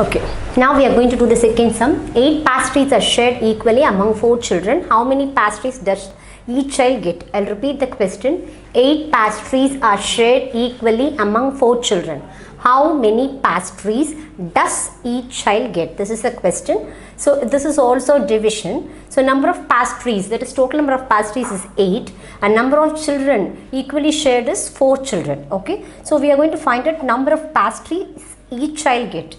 Okay, now we are going to do the second sum. 8 pastries are shared equally among 4 children. How many pastries does each child get? I'll repeat the question. 8 pastries are shared equally among 4 children. How many pastries does each child get? This is the question. So this is also division. So number of pastries, that is total number of pastries is 8 and number of children equally shared is 4 children. Okay, so we are going to find out number of pastries each child get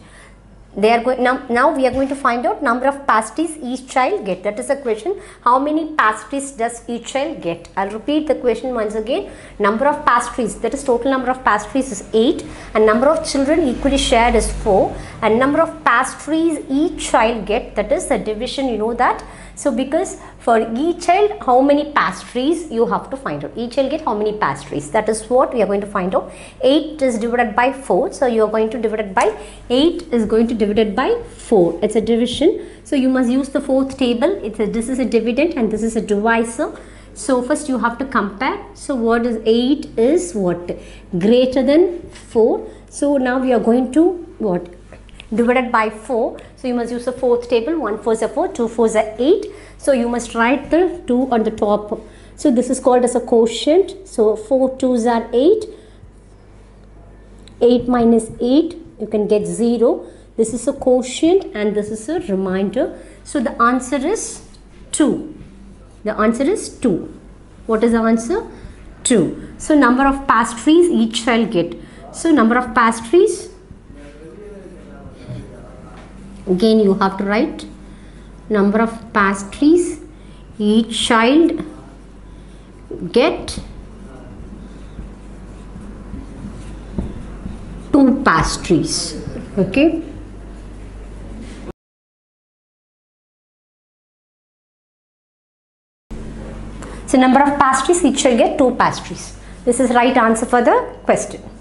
they are going now, now we are going to find out number of pastries each child get. That is the question. How many pastries does each child get? I'll repeat the question once again. Number of pastries that is total number of pastries is 8 and number of children equally shared is 4 and number of pastries each child get that is the division you know that. So because for each child how many pastries you have to find out? Each child get how many pastries that is what we are going to find out. 8 is divided by 4 so you are going to divide it by 8 is going to divided by 4 it's a division. So you must use the fourth table. It's a this is a dividend and this is a divisor. So first you have to compare. So what is 8 is what? Greater than 4 so now we are going to what divided by 4 so you must use the fourth table 1 4 is a 4 2 4 is a 8 so you must write the 2 on the top. So this is called as a quotient. So 4 2s are 8 8 minus 8 you can get 0 this is a quotient and this is a reminder. So the answer is 2 the answer is 2 what is the answer? 2 so number of pastries each child get. So number of pastries again you have to write number of pastries. Each child get two pastries. Okay? So number of pastries each child get two pastries. This is right answer for the question